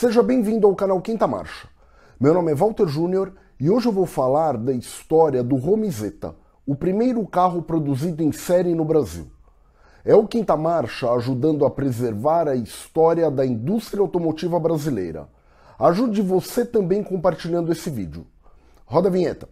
Seja bem-vindo ao canal Quinta Marcha. Meu nome é Walter Júnior e hoje eu vou falar da história do Romizeta, o primeiro carro produzido em série no Brasil. É o Quinta Marcha ajudando a preservar a história da indústria automotiva brasileira. Ajude você também compartilhando esse vídeo. Roda a vinheta.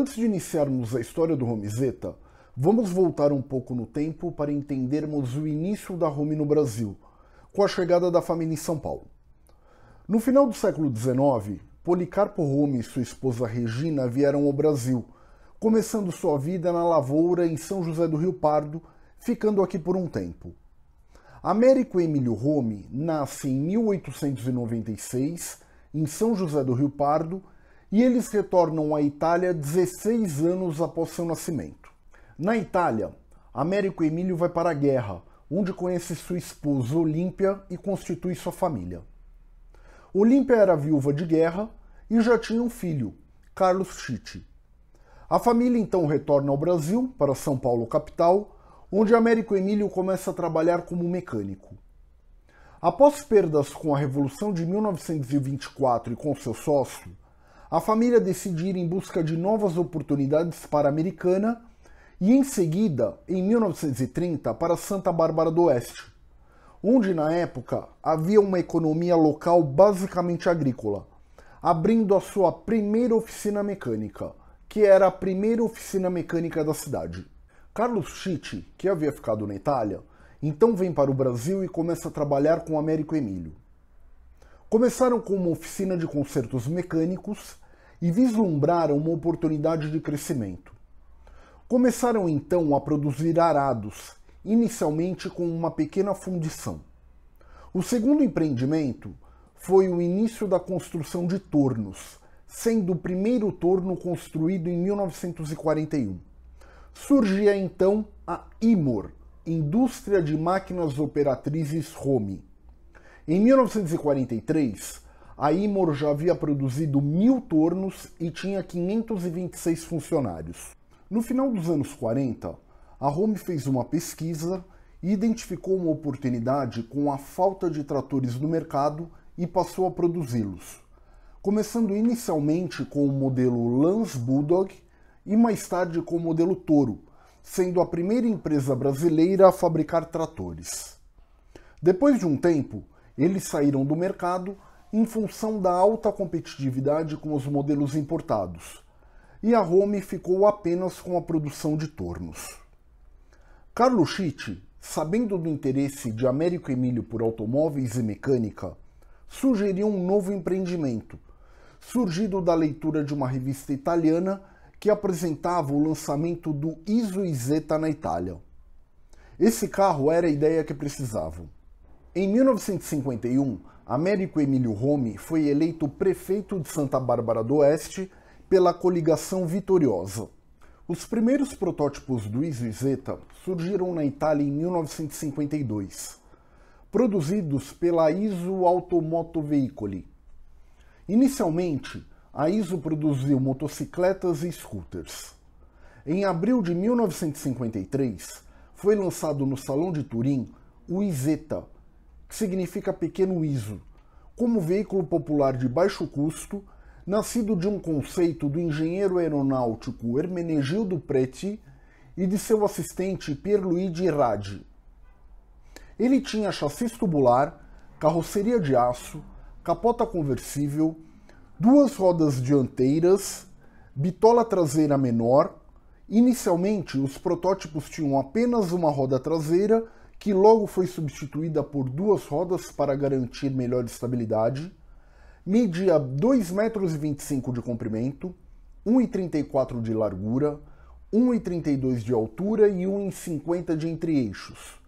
Antes de iniciarmos a história do Romizeta, vamos voltar um pouco no tempo para entendermos o início da Rome no Brasil, com a chegada da família em São Paulo. No final do século XIX, Policarpo Rome e sua esposa Regina vieram ao Brasil, começando sua vida na lavoura em São José do Rio Pardo, ficando aqui por um tempo. Américo Emílio Rome nasce em 1896 em São José do Rio Pardo e eles retornam à Itália 16 anos após seu nascimento. Na Itália, Américo Emílio vai para a guerra, onde conhece sua esposa Olímpia e constitui sua família. Olímpia era viúva de guerra e já tinha um filho, Carlos Chitti. A família então retorna ao Brasil, para São Paulo capital, onde Américo Emílio começa a trabalhar como mecânico. Após perdas com a Revolução de 1924 e com seu sócio, a família decide ir em busca de novas oportunidades para a Americana e, em seguida, em 1930, para Santa Bárbara do Oeste, onde na época havia uma economia local basicamente agrícola, abrindo a sua primeira oficina mecânica, que era a primeira oficina mecânica da cidade. Carlos Chitti, que havia ficado na Itália, então vem para o Brasil e começa a trabalhar com Américo Emílio. Começaram com uma oficina de consertos mecânicos e vislumbraram uma oportunidade de crescimento. Começaram então a produzir arados, inicialmente com uma pequena fundição. O segundo empreendimento foi o início da construção de tornos, sendo o primeiro torno construído em 1941. Surgia então a IMOR, Indústria de Máquinas Operatrizes Rome. Em 1943, a Imor já havia produzido mil tornos e tinha 526 funcionários. No final dos anos 40, a Home fez uma pesquisa e identificou uma oportunidade com a falta de tratores no mercado e passou a produzi-los, começando inicialmente com o modelo Lance Bulldog e mais tarde com o modelo Toro, sendo a primeira empresa brasileira a fabricar tratores. Depois de um tempo, eles saíram do mercado em função da alta competitividade com os modelos importados, e a Home ficou apenas com a produção de tornos. Carlo Schitti, sabendo do interesse de Américo Emílio por automóveis e mecânica, sugeriu um novo empreendimento, surgido da leitura de uma revista italiana que apresentava o lançamento do Iso Isetta na Itália. Esse carro era a ideia que precisavam. Em 1951, Américo Emílio Rome foi eleito prefeito de Santa Bárbara do Oeste pela coligação vitoriosa. Os primeiros protótipos do Iso Zeta surgiram na Itália em 1952, produzidos pela Iso Automoto Veicoli. Inicialmente, a Iso produziu motocicletas e scooters. Em abril de 1953, foi lançado no Salão de Turim o Isetta, que significa pequeno ISO, como veículo popular de baixo custo, nascido de um conceito do engenheiro aeronáutico Hermenegildo Preti e de seu assistente Pierluigi Radi. Ele tinha chassi tubular, carroceria de aço, capota conversível, duas rodas dianteiras, bitola traseira menor. Inicialmente, os protótipos tinham apenas uma roda traseira, que logo foi substituída por duas rodas para garantir melhor estabilidade. Media 2,25 metros de comprimento, 1,34 de largura, 1,32 de altura e 1,50 de entre-eixos.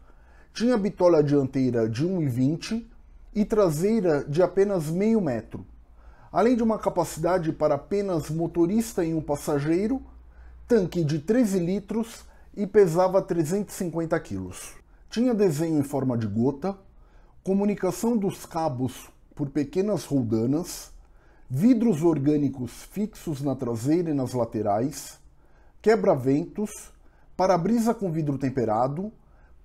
Tinha bitola dianteira de 1,20 e traseira de apenas meio metro, além de uma capacidade para apenas motorista e um passageiro, tanque de 13 litros e pesava 350 quilos. Tinha desenho em forma de gota, comunicação dos cabos por pequenas roldanas, vidros orgânicos fixos na traseira e nas laterais, quebra-ventos, para-brisa com vidro temperado,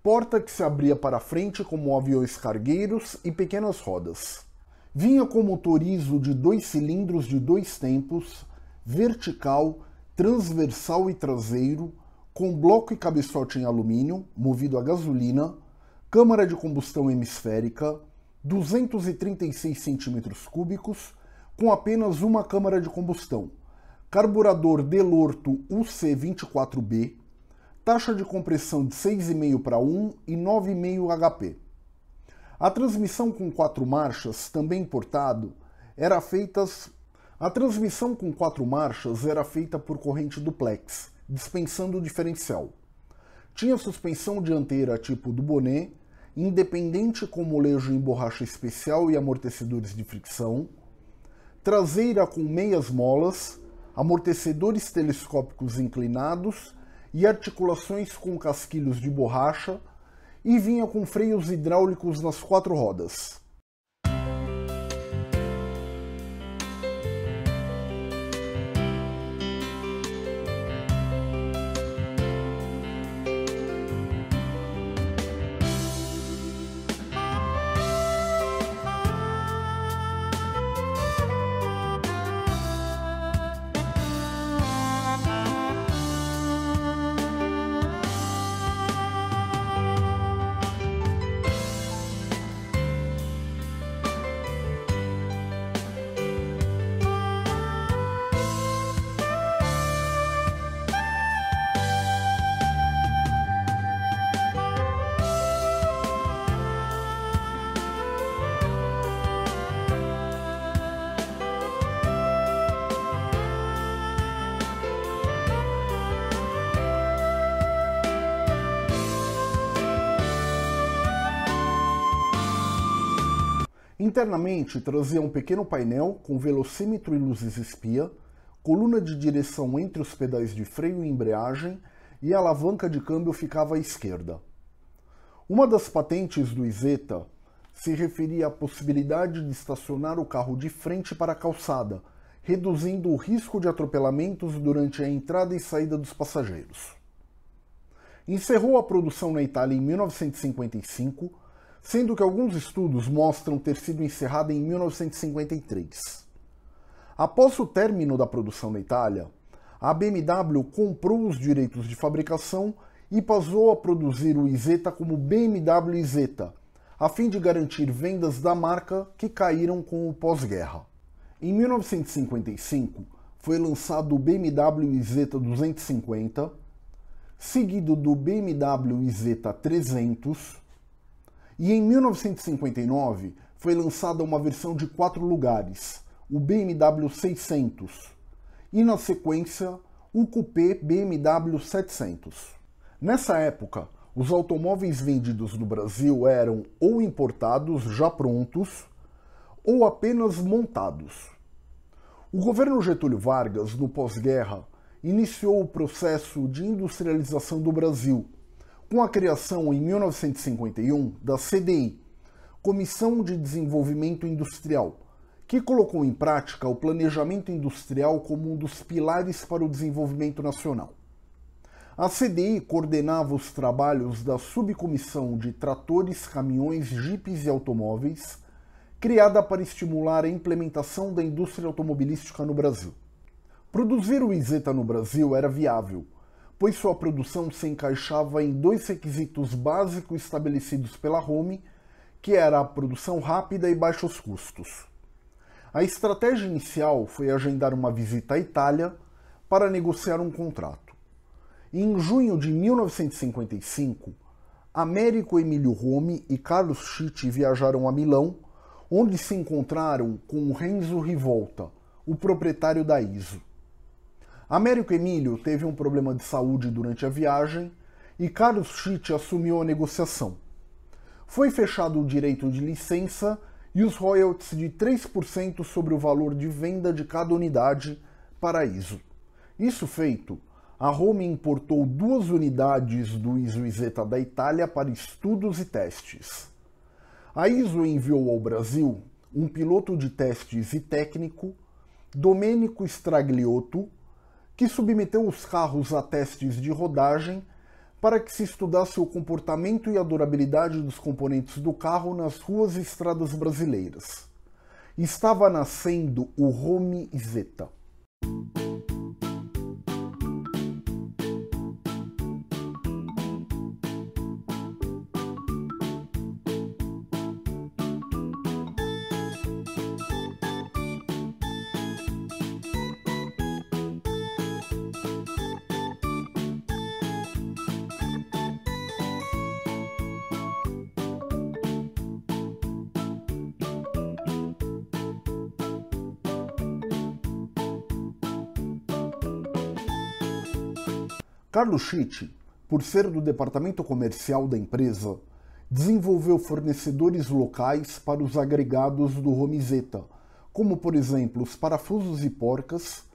porta que se abria para frente como aviões cargueiros e pequenas rodas. Vinha com motor ISO de dois cilindros de dois tempos, vertical, transversal e traseiro, com bloco e cabeçote em alumínio, movido a gasolina, câmara de combustão hemisférica, 236 cm3, com apenas uma câmara de combustão, carburador Delorto UC24B, taxa de compressão de 6,5 para 1 e 9,5 HP. A transmissão com quatro marchas, também importado, era feita a transmissão com quatro marchas era feita por corrente duplex, dispensando o diferencial. Tinha suspensão dianteira tipo do Bonet, independente com molejo em borracha especial e amortecedores de fricção, traseira com meias molas, amortecedores telescópicos inclinados e articulações com casquilhos de borracha, e vinha com freios hidráulicos nas quatro rodas. Internamente trazia um pequeno painel com velocímetro e luzes espia, coluna de direção entre os pedais de freio e embreagem e a alavanca de câmbio ficava à esquerda. Uma das patentes do Iseta se referia à possibilidade de estacionar o carro de frente para a calçada, reduzindo o risco de atropelamentos durante a entrada e saída dos passageiros. Encerrou a produção na Itália em 1955 sendo que alguns estudos mostram ter sido encerrada em 1953. Após o término da produção na Itália, a BMW comprou os direitos de fabricação e passou a produzir o Isetta como BMW Isetta, a fim de garantir vendas da marca que caíram com o pós-guerra. Em 1955, foi lançado o BMW Isetta 250, seguido do BMW Isetta 300, e em 1959 foi lançada uma versão de quatro lugares, o BMW 600, e na sequência o coupé BMW 700. Nessa época, os automóveis vendidos no Brasil eram ou importados já prontos ou apenas montados. O governo Getúlio Vargas, no pós-guerra, iniciou o processo de industrialização do Brasil com a criação em 1951 da CDI, Comissão de Desenvolvimento Industrial, que colocou em prática o planejamento industrial como um dos pilares para o desenvolvimento nacional. A CDI coordenava os trabalhos da Subcomissão de Tratores, Caminhões, Jipes e Automóveis, criada para estimular a implementação da indústria automobilística no Brasil. Produzir o Iseta no Brasil era viável, pois sua produção se encaixava em dois requisitos básicos estabelecidos pela Home, que era a produção rápida e baixos custos. A estratégia inicial foi agendar uma visita à Itália para negociar um contrato. Em junho de 1955, Américo Emílio Rome e Carlos Schitt viajaram a Milão, onde se encontraram com Renzo Rivolta, o proprietário da ISO. Américo Emílio teve um problema de saúde durante a viagem e Carlos Schitt assumiu a negociação. Foi fechado o direito de licença e os royalties de 3% sobre o valor de venda de cada unidade para a ISO. Isso feito, a Rome importou duas unidades do ISO Iseta da Itália para estudos e testes. A ISO enviou ao Brasil um piloto de testes e técnico, Domenico Stragliotto, que submeteu os carros a testes de rodagem para que se estudasse o comportamento e a durabilidade dos componentes do carro nas ruas e estradas brasileiras. Estava nascendo o Home Zeta. Carlos Schitt, por ser do departamento comercial da empresa, desenvolveu fornecedores locais para os agregados do Romizeta, como por exemplo os parafusos e porcas,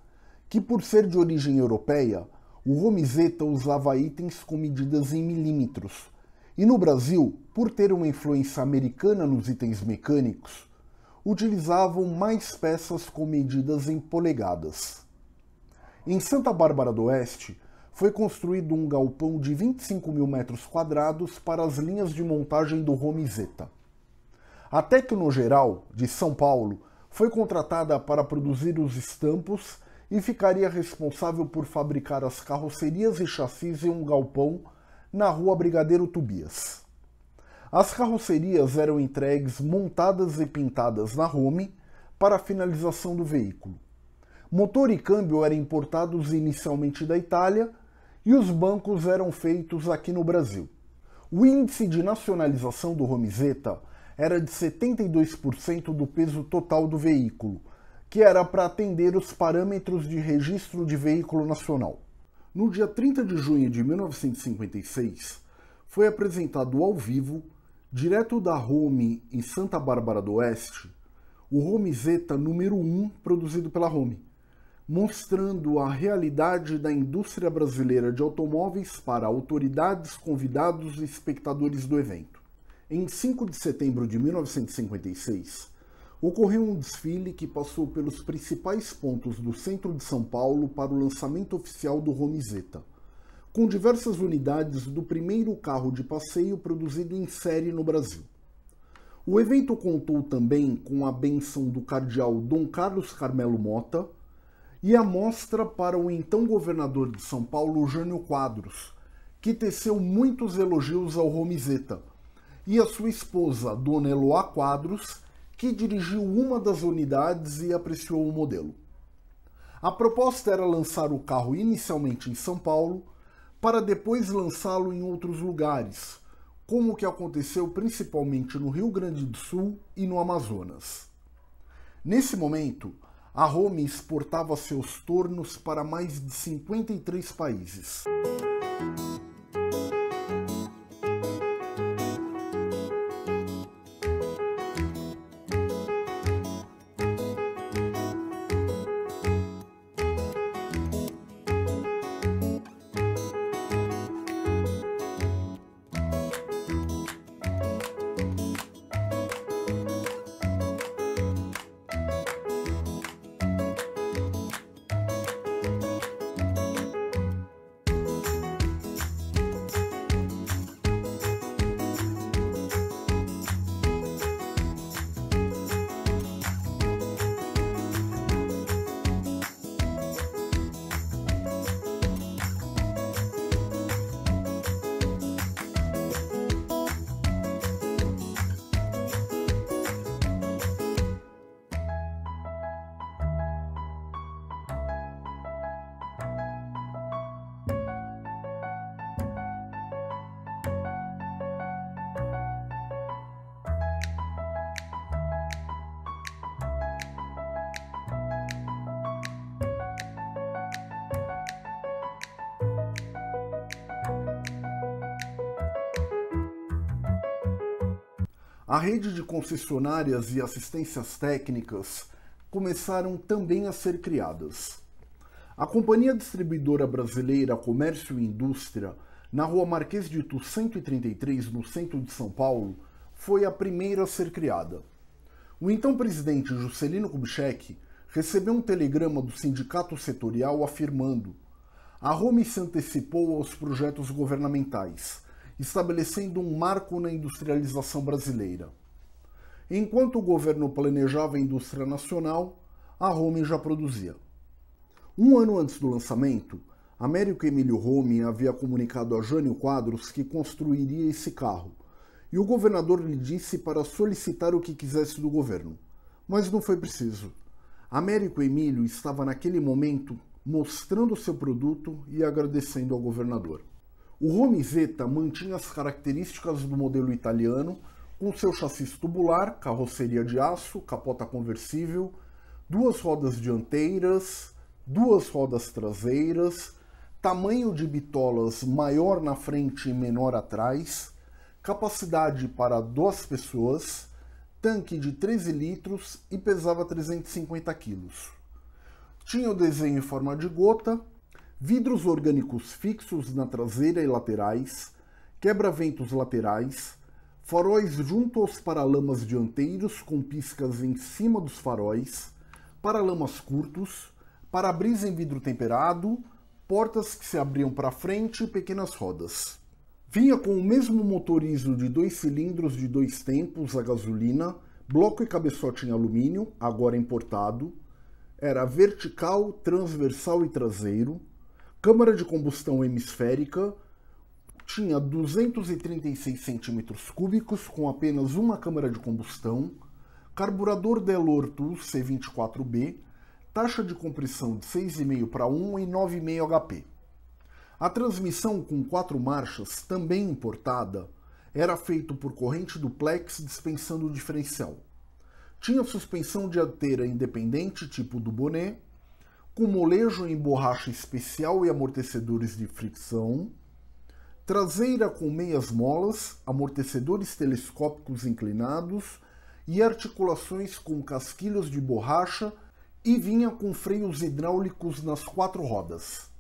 que por ser de origem europeia, o Romizeta usava itens com medidas em milímetros, e no Brasil, por ter uma influência americana nos itens mecânicos, utilizavam mais peças com medidas em polegadas. Em Santa Bárbara do Oeste, foi construído um galpão de 25 mil metros quadrados para as linhas de montagem do Romizeta. A Tecnogeral, de São Paulo, foi contratada para produzir os estampos e ficaria responsável por fabricar as carrocerias e chassis em um galpão na rua Brigadeiro Tubias. As carrocerias eram entregues montadas e pintadas na Rome para a finalização do veículo. Motor e câmbio eram importados inicialmente da Itália e os bancos eram feitos aqui no Brasil. O índice de nacionalização do Romizeta era de 72% do peso total do veículo, que era para atender os parâmetros de registro de veículo nacional. No dia 30 de junho de 1956, foi apresentado ao vivo, direto da Home em Santa Bárbara do Oeste, o Romizeta número 1 produzido pela Home mostrando a realidade da indústria brasileira de automóveis para autoridades, convidados e espectadores do evento. Em 5 de setembro de 1956, ocorreu um desfile que passou pelos principais pontos do centro de São Paulo para o lançamento oficial do Romizeta, com diversas unidades do primeiro carro de passeio produzido em série no Brasil. O evento contou também com a benção do cardeal Dom Carlos Carmelo Mota, e a mostra para o então governador de São Paulo, Jânio Quadros, que teceu muitos elogios ao Romizeta, e a sua esposa, Dona Eloá Quadros, que dirigiu uma das unidades e apreciou o modelo. A proposta era lançar o carro inicialmente em São Paulo, para depois lançá-lo em outros lugares, como o que aconteceu principalmente no Rio Grande do Sul e no Amazonas. Nesse momento, a Rome exportava seus tornos para mais de 53 países. A rede de concessionárias e assistências técnicas começaram também a ser criadas. A Companhia Distribuidora Brasileira Comércio e Indústria, na Rua Marquês de Itu 133, no centro de São Paulo, foi a primeira a ser criada. O então presidente Juscelino Kubitschek recebeu um telegrama do sindicato setorial afirmando: a Rome se antecipou aos projetos governamentais, estabelecendo um marco na industrialização brasileira. Enquanto o governo planejava a indústria nacional, a Rome já produzia. Um ano antes do lançamento, Américo Emílio Rome havia comunicado a Jânio Quadros que construiria esse carro, e o governador lhe disse para solicitar o que quisesse do governo. Mas não foi preciso. Américo Emílio estava naquele momento mostrando seu produto e agradecendo ao governador. O Rome Zeta mantinha as características do modelo italiano, com seu chassi tubular, carroceria de aço, capota conversível, duas rodas dianteiras, duas rodas traseiras, tamanho de bitolas maior na frente e menor atrás, capacidade para duas pessoas, tanque de 13 litros e pesava 350 quilos. Tinha o desenho em forma de gota, vidros orgânicos fixos na traseira e laterais, quebra-ventos laterais, faróis junto aos paralamas dianteiros com piscas em cima dos faróis, paralamas curtos, para-brisa em vidro temperado, portas que se abriam para frente e pequenas rodas. Vinha com o mesmo motorizo de dois cilindros de dois tempos a gasolina, bloco e cabeçote em alumínio, agora importado, era vertical, transversal e traseiro, câmara de combustão hemisférica, tinha 236 centímetros cúbicos com apenas uma câmara de combustão, carburador Delorto C24B, taxa de compressão de 6,5 para 1 e 9,5 HP. A transmissão com quatro marchas, também importada, era feita por corrente duplex dispensando o diferencial. Tinha suspensão dianteira independente tipo do boné, com molejo em borracha especial e amortecedores de fricção, traseira com meias molas, amortecedores telescópicos inclinados e articulações com casquilhos de borracha e vinha com freios hidráulicos nas quatro rodas.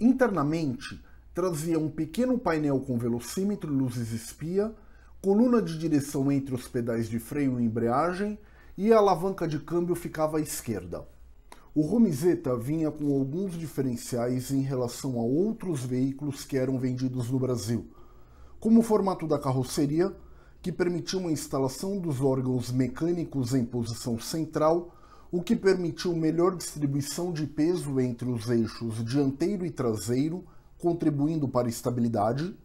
Internamente, trazia um pequeno painel com velocímetro e luzes espia, coluna de direção entre os pedais de freio e embreagem e a alavanca de câmbio ficava à esquerda. O Romizeta vinha com alguns diferenciais em relação a outros veículos que eram vendidos no Brasil, como o formato da carroceria, que permitia uma instalação dos órgãos mecânicos em posição central, o que permitiu melhor distribuição de peso entre os eixos dianteiro e traseiro, contribuindo para a estabilidade.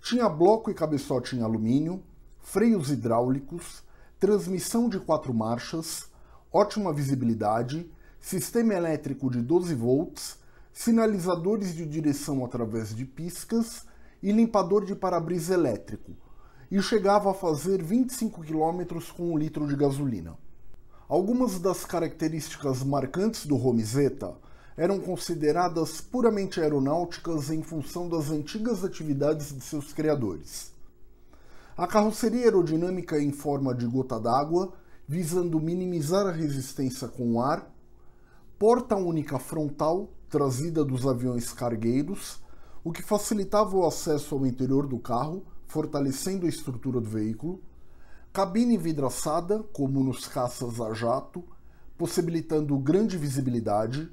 Tinha bloco e cabeçote em alumínio, freios hidráulicos, transmissão de quatro marchas, ótima visibilidade sistema elétrico de 12 volts, sinalizadores de direção através de piscas e limpador de para-brisa elétrico, e chegava a fazer 25 km com um litro de gasolina. Algumas das características marcantes do Romizeta eram consideradas puramente aeronáuticas em função das antigas atividades de seus criadores. A carroceria aerodinâmica em forma de gota d'água, visando minimizar a resistência com o ar porta única frontal trazida dos aviões cargueiros, o que facilitava o acesso ao interior do carro, fortalecendo a estrutura do veículo, cabine vidraçada, como nos caças a jato, possibilitando grande visibilidade,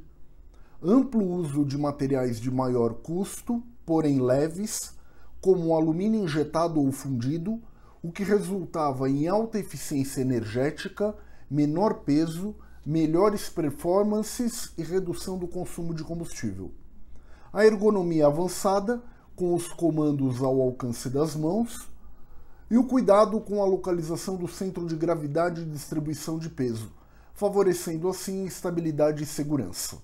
amplo uso de materiais de maior custo, porém leves, como alumínio injetado ou fundido, o que resultava em alta eficiência energética, menor peso melhores performances e redução do consumo de combustível. A ergonomia avançada, com os comandos ao alcance das mãos, e o cuidado com a localização do centro de gravidade e distribuição de peso, favorecendo assim estabilidade e segurança.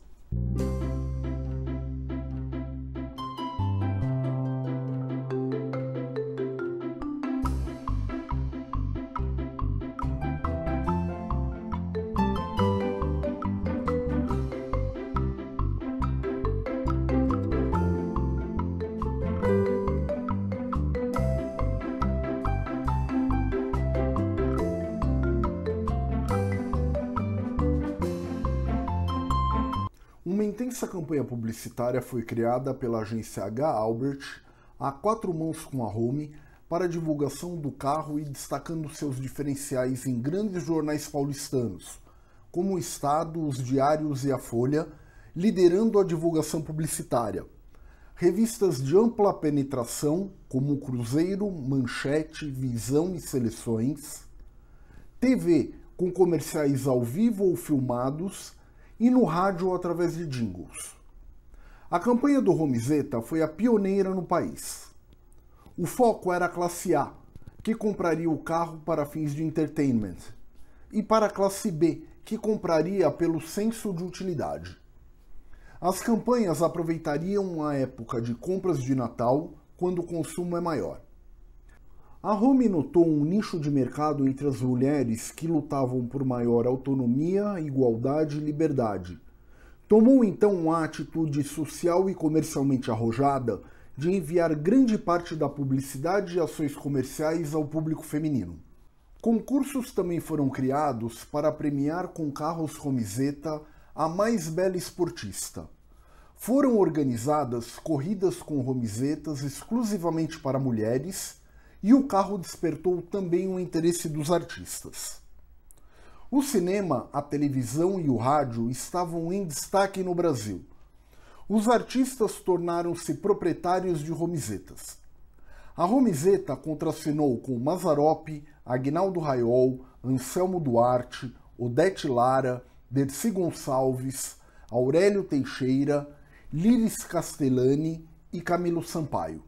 Campanha publicitária foi criada pela agência H. Albert a quatro mãos com a Home para a divulgação do carro e destacando seus diferenciais em grandes jornais paulistanos, como o Estado, os Diários e a Folha, liderando a divulgação publicitária. Revistas de ampla penetração, como Cruzeiro, Manchete, Visão e Seleções. TV, com comerciais ao vivo ou filmados. E no rádio através de jingles. A campanha do Romizeta foi a pioneira no país. O foco era a classe A, que compraria o carro para fins de entertainment, e para a classe B, que compraria pelo senso de utilidade. As campanhas aproveitariam a época de compras de Natal, quando o consumo é maior. A Home notou um nicho de mercado entre as mulheres que lutavam por maior autonomia, igualdade e liberdade. Tomou então uma atitude social e comercialmente arrojada de enviar grande parte da publicidade e ações comerciais ao público feminino. Concursos também foram criados para premiar com carros Romizeta a mais bela esportista. Foram organizadas corridas com romizetas exclusivamente para mulheres e o carro despertou também o interesse dos artistas. O cinema, a televisão e o rádio estavam em destaque no Brasil. Os artistas tornaram-se proprietários de romizetas. A romizeta contracenou com Mazarop, Agnaldo Raiol, Anselmo Duarte, Odete Lara, Dercy Gonçalves, Aurélio Teixeira, Liris Castellani e Camilo Sampaio.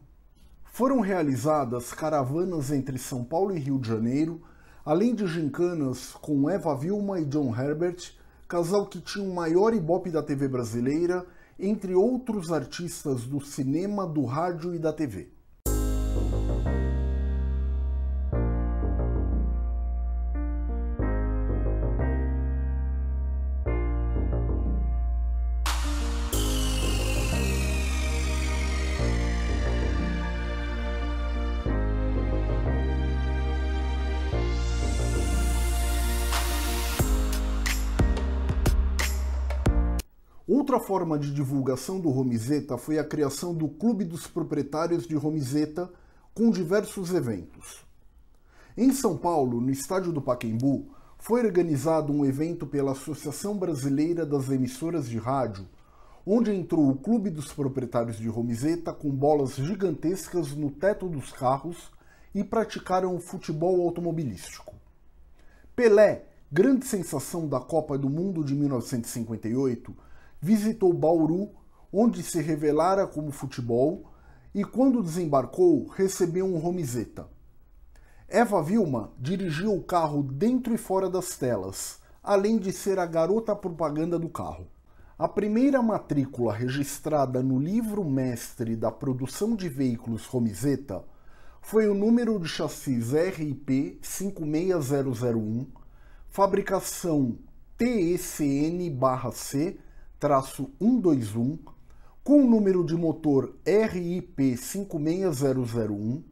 Foram realizadas caravanas entre São Paulo e Rio de Janeiro, além de gincanas com Eva Vilma e John Herbert, casal que tinha o maior ibope da TV brasileira, entre outros artistas do cinema, do rádio e da TV. Outra forma de divulgação do Romizeta foi a criação do Clube dos Proprietários de Romizeta, com diversos eventos. Em São Paulo, no estádio do Paquembu, foi organizado um evento pela Associação Brasileira das Emissoras de Rádio, onde entrou o Clube dos Proprietários de Romizeta com bolas gigantescas no teto dos carros e praticaram futebol automobilístico. Pelé, grande sensação da Copa do Mundo de 1958, visitou Bauru, onde se revelara como futebol, e quando desembarcou, recebeu um romizeta. Eva Vilma dirigiu o carro dentro e fora das telas, além de ser a garota propaganda do carro. A primeira matrícula registrada no livro mestre da produção de veículos Romizeta foi o número de chassis RIP 56001, fabricação TECN-C 121 com o número de motor RIP 56001,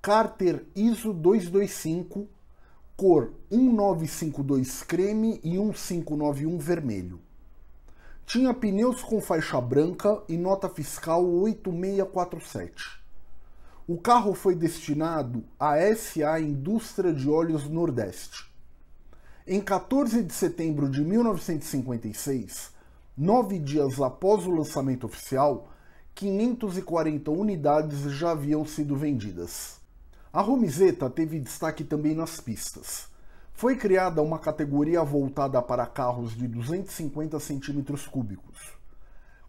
cárter ISO 225, cor 1952 creme e 1591 vermelho. Tinha pneus com faixa branca e nota fiscal 8647. O carro foi destinado à SA Indústria de Óleos Nordeste. Em 14 de setembro de 1956, Nove dias após o lançamento oficial, 540 unidades já haviam sido vendidas. A Romizeta teve destaque também nas pistas. Foi criada uma categoria voltada para carros de 250 centímetros cúbicos.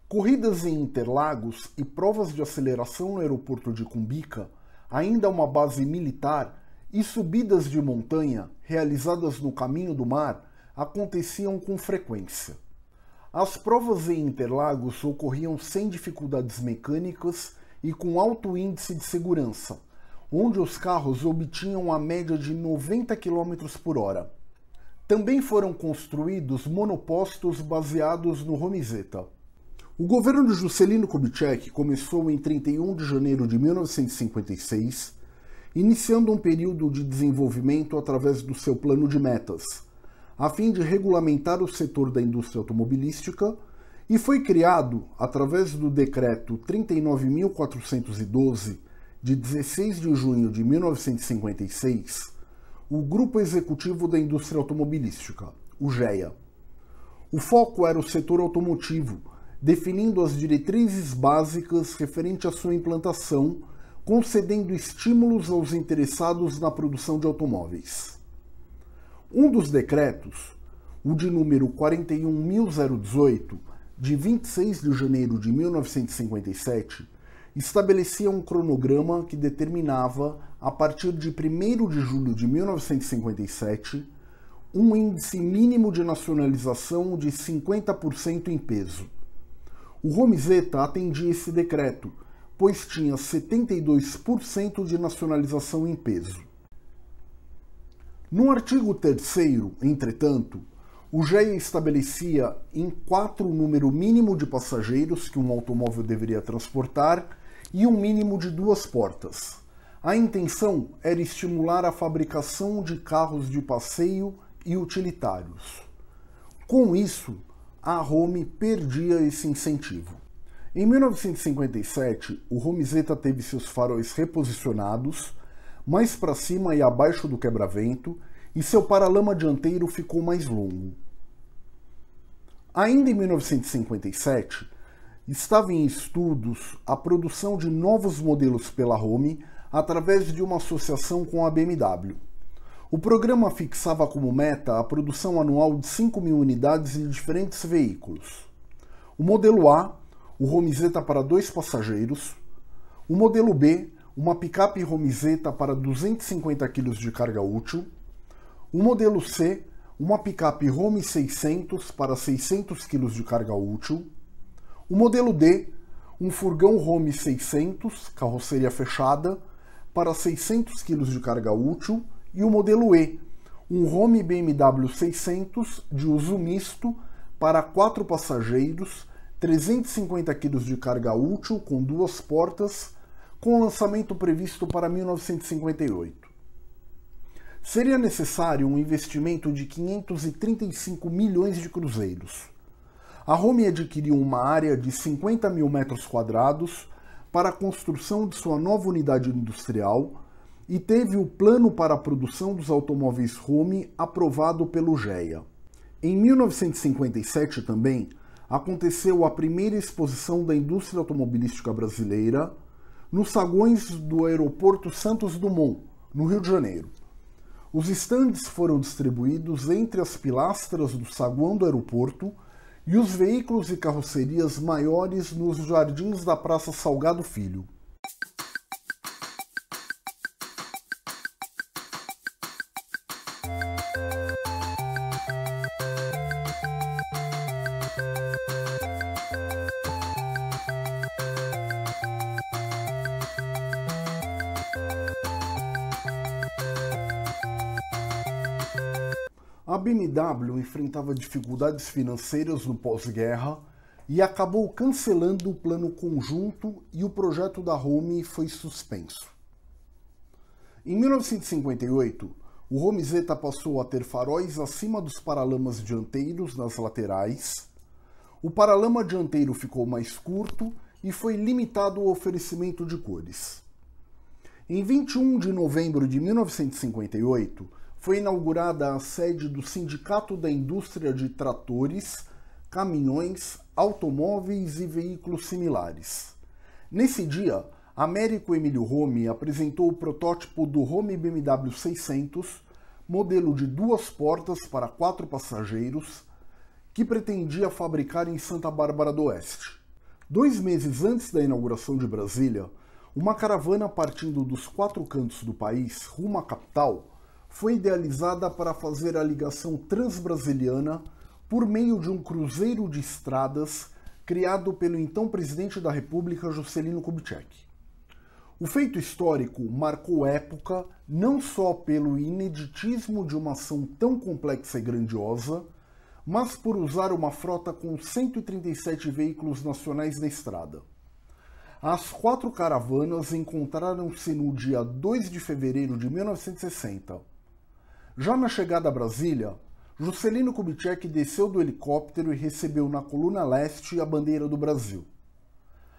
Corridas em Interlagos e provas de aceleração no aeroporto de Cumbica, ainda uma base militar, e subidas de montanha realizadas no caminho do mar aconteciam com frequência. As provas em Interlagos ocorriam sem dificuldades mecânicas e com alto índice de segurança, onde os carros obtinham a média de 90 km por hora. Também foram construídos monopostos baseados no Romizeta. O governo de Juscelino Kubitschek começou em 31 de janeiro de 1956, iniciando um período de desenvolvimento através do seu plano de metas, a fim de regulamentar o setor da indústria automobilística e foi criado, através do Decreto 39.412, de 16 de junho de 1956, o Grupo Executivo da Indústria Automobilística, o GEA. O foco era o setor automotivo, definindo as diretrizes básicas referente à sua implantação, concedendo estímulos aos interessados na produção de automóveis. Um dos decretos, o de número 41018, de 26 de janeiro de 1957, estabelecia um cronograma que determinava, a partir de 1 de julho de 1957, um índice mínimo de nacionalização de 50% em peso. O Romizeta atendia esse decreto, pois tinha 72% de nacionalização em peso. No artigo 3, entretanto, o GEA estabelecia em quatro o número mínimo de passageiros que um automóvel deveria transportar e um mínimo de duas portas. A intenção era estimular a fabricação de carros de passeio e utilitários. Com isso, a Home perdia esse incentivo. Em 1957, o Romizeta teve seus faróis reposicionados, mais para cima e abaixo do quebra-vento, e seu paralama dianteiro ficou mais longo. Ainda em 1957, estava em estudos a produção de novos modelos pela Home através de uma associação com a BMW. O programa fixava como meta a produção anual de 5 mil unidades de diferentes veículos. O modelo A, o Romizeta para dois passageiros. O modelo B, uma picape Romizeta para 250 kg de carga útil. O modelo C, uma picape Home 600 para 600 kg de carga útil, o modelo D, um furgão Home 600, carroceria fechada, para 600 kg de carga útil, e o modelo E, um Home BMW 600 de uso misto para quatro passageiros, 350 kg de carga útil com duas portas, com lançamento previsto para 1958 seria necessário um investimento de 535 milhões de cruzeiros. A Home adquiriu uma área de 50 mil metros quadrados para a construção de sua nova unidade industrial e teve o plano para a produção dos automóveis Home aprovado pelo GEA. Em 1957 também aconteceu a primeira exposição da indústria automobilística brasileira nos saguões do aeroporto Santos Dumont, no Rio de Janeiro. Os estandes foram distribuídos entre as pilastras do saguão do aeroporto e os veículos e carrocerias maiores nos jardins da Praça Salgado Filho. A BMW enfrentava dificuldades financeiras no pós-guerra e acabou cancelando o plano conjunto e o projeto da Home foi suspenso. Em 1958, o Romizeta passou a ter faróis acima dos paralamas dianteiros nas laterais, o paralama dianteiro ficou mais curto e foi limitado o oferecimento de cores. Em 21 de novembro de 1958, foi inaugurada a sede do Sindicato da Indústria de Tratores, Caminhões, Automóveis e Veículos Similares. Nesse dia, Américo Emílio Rome apresentou o protótipo do Rome BMW 600, modelo de duas portas para quatro passageiros, que pretendia fabricar em Santa Bárbara do Oeste. Dois meses antes da inauguração de Brasília, uma caravana partindo dos quatro cantos do país rumo à capital foi idealizada para fazer a ligação transbrasiliana por meio de um cruzeiro de estradas criado pelo então presidente da República Juscelino Kubitschek. O feito histórico marcou época não só pelo ineditismo de uma ação tão complexa e grandiosa, mas por usar uma frota com 137 veículos nacionais na estrada. As quatro caravanas encontraram-se no dia 2 de fevereiro de 1960 já na chegada a Brasília, Juscelino Kubitschek desceu do helicóptero e recebeu na coluna leste a bandeira do Brasil.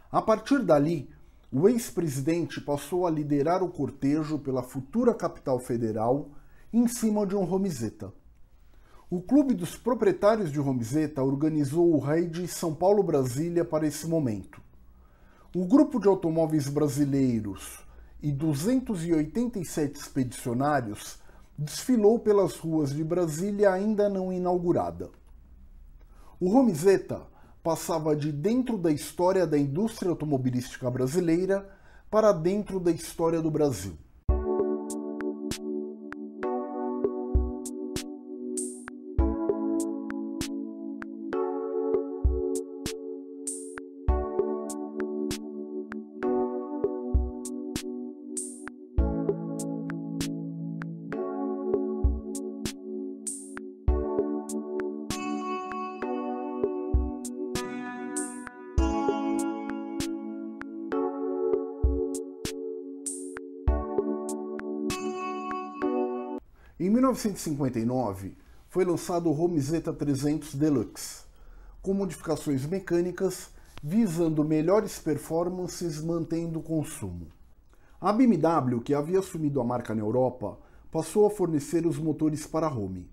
A partir dali, o ex-presidente passou a liderar o cortejo pela futura capital federal em cima de um Romizeta. O Clube dos Proprietários de Romizeta organizou o raid São Paulo-Brasília para esse momento. O grupo de automóveis brasileiros e 287 expedicionários desfilou pelas ruas de Brasília ainda não inaugurada. O Romizeta passava de dentro da história da indústria automobilística brasileira para dentro da história do Brasil. 1959, foi lançado o Romizeta 300 Deluxe, com modificações mecânicas visando melhores performances mantendo o consumo. A BMW, que havia assumido a marca na Europa, passou a fornecer os motores para a Home.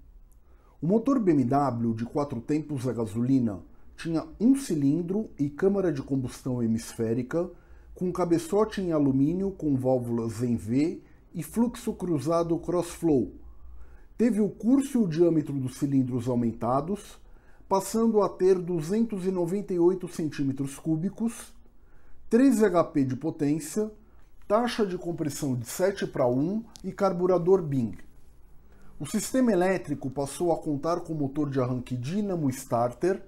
O motor BMW de quatro tempos a gasolina tinha um cilindro e câmara de combustão hemisférica, com cabeçote em alumínio com válvulas em V e fluxo cruzado crossflow, teve o curso e o diâmetro dos cilindros aumentados, passando a ter 298 centímetros cúbicos, 13 HP de potência, taxa de compressão de 7 para 1 e carburador Bing. O sistema elétrico passou a contar com motor de arranque dínamo starter,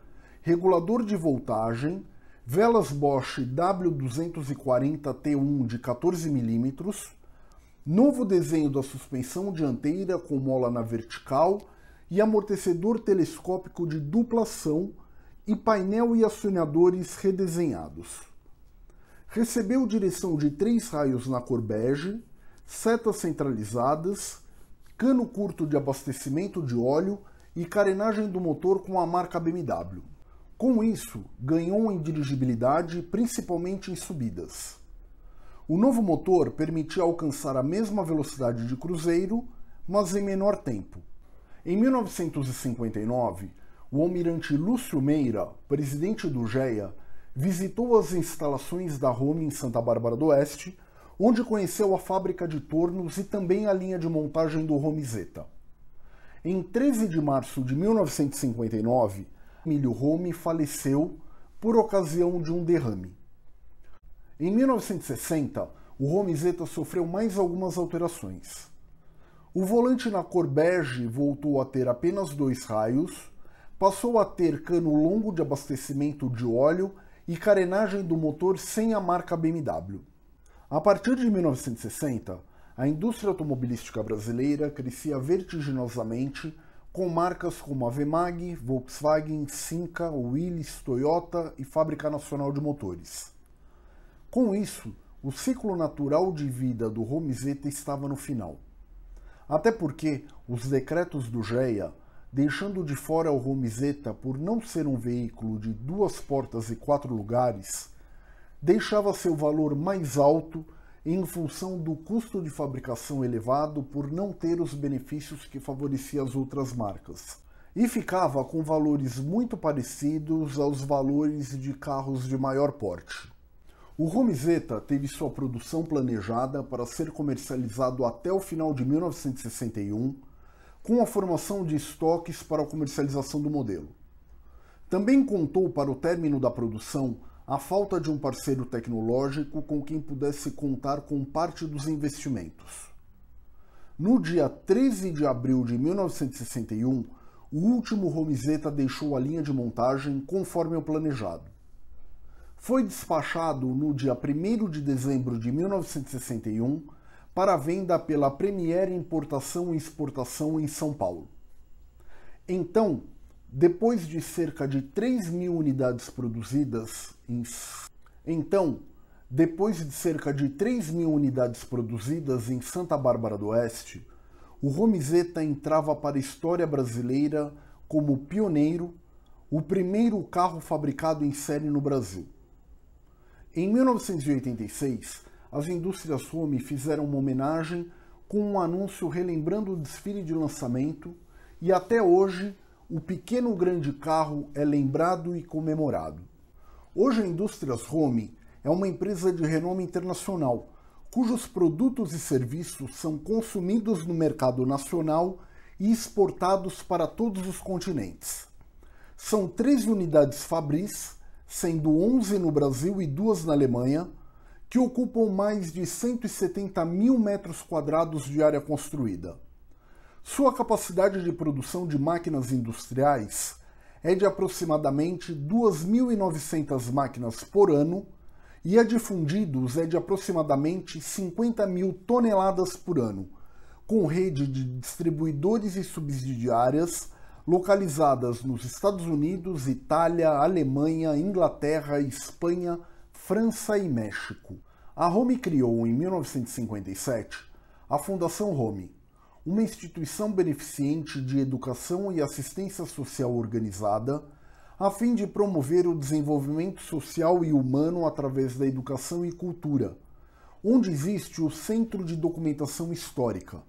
regulador de voltagem, velas Bosch W240T1 de 14 mm, novo desenho da suspensão dianteira com mola na vertical e amortecedor telescópico de duplação e painel e acionadores redesenhados. Recebeu direção de três raios na cor bege, setas centralizadas, cano curto de abastecimento de óleo e carenagem do motor com a marca BMW. Com isso, ganhou em dirigibilidade, principalmente em subidas. O novo motor permitia alcançar a mesma velocidade de cruzeiro, mas em menor tempo. Em 1959, o almirante Lúcio Meira, presidente do GEA, visitou as instalações da Home em Santa Bárbara do Oeste, onde conheceu a fábrica de tornos e também a linha de montagem do Romizeta. Em 13 de março de 1959, Emílio Home faleceu por ocasião de um derrame. Em 1960, o Romizeta sofreu mais algumas alterações. O volante na cor bege voltou a ter apenas dois raios, passou a ter cano longo de abastecimento de óleo e carenagem do motor sem a marca BMW. A partir de 1960, a indústria automobilística brasileira crescia vertiginosamente com marcas como a Vemag, Volkswagen, Cinca, Willys, Toyota e Fábrica Nacional de Motores. Com isso, o ciclo natural de vida do Romizeta estava no final. Até porque os decretos do GEA, deixando de fora o Romizeta por não ser um veículo de duas portas e quatro lugares, deixava seu valor mais alto em função do custo de fabricação elevado por não ter os benefícios que favorecia as outras marcas. E ficava com valores muito parecidos aos valores de carros de maior porte. O Romizeta teve sua produção planejada para ser comercializado até o final de 1961, com a formação de estoques para a comercialização do modelo. Também contou para o término da produção a falta de um parceiro tecnológico com quem pudesse contar com parte dos investimentos. No dia 13 de abril de 1961, o último Romizeta deixou a linha de montagem conforme o planejado foi despachado no dia 1 de dezembro de 1961 para venda pela Premier Importação e Exportação em São Paulo. Então, depois de cerca de 3 mil unidades produzidas em... Então, depois de cerca de 3 mil unidades produzidas em Santa Bárbara do Oeste, o Romizeta entrava para a história brasileira como pioneiro, o primeiro carro fabricado em série no Brasil. Em 1986, as indústrias Rome fizeram uma homenagem com um anúncio relembrando o desfile de lançamento e até hoje o pequeno grande carro é lembrado e comemorado. Hoje a Indústrias Home é uma empresa de renome internacional, cujos produtos e serviços são consumidos no mercado nacional e exportados para todos os continentes. São três unidades Fabris, sendo 11 no Brasil e duas na Alemanha, que ocupam mais de 170 mil metros quadrados de área construída. Sua capacidade de produção de máquinas industriais é de aproximadamente 2.900 máquinas por ano e a de fundidos é de aproximadamente 50 mil toneladas por ano, com rede de distribuidores e subsidiárias localizadas nos Estados Unidos, Itália, Alemanha, Inglaterra, Espanha, França e México. A Home criou em 1957 a Fundação Home, uma instituição beneficente de educação e assistência social organizada, a fim de promover o desenvolvimento social e humano através da educação e cultura, onde existe o Centro de Documentação Histórica,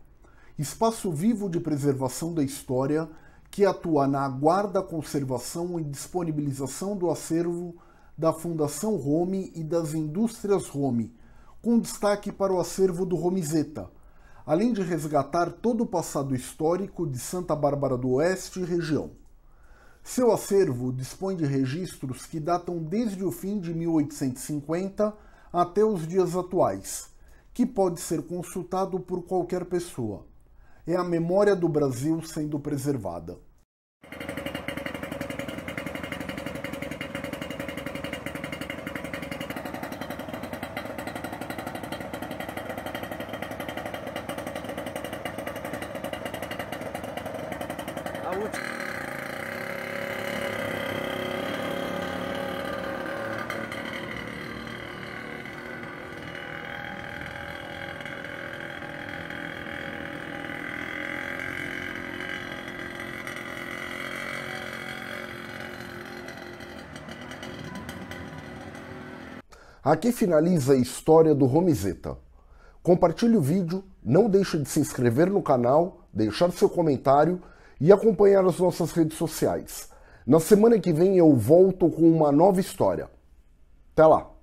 espaço vivo de preservação da história que atua na guarda, conservação e disponibilização do acervo da Fundação Rome e das indústrias Rome, com destaque para o acervo do Romizeta, além de resgatar todo o passado histórico de Santa Bárbara do Oeste e região. Seu acervo dispõe de registros que datam desde o fim de 1850 até os dias atuais, que pode ser consultado por qualquer pessoa. É a memória do Brasil sendo preservada. Aqui finaliza a história do Romizeta. Compartilhe o vídeo, não deixe de se inscrever no canal, deixar seu comentário e acompanhar as nossas redes sociais. Na semana que vem eu volto com uma nova história. Até lá!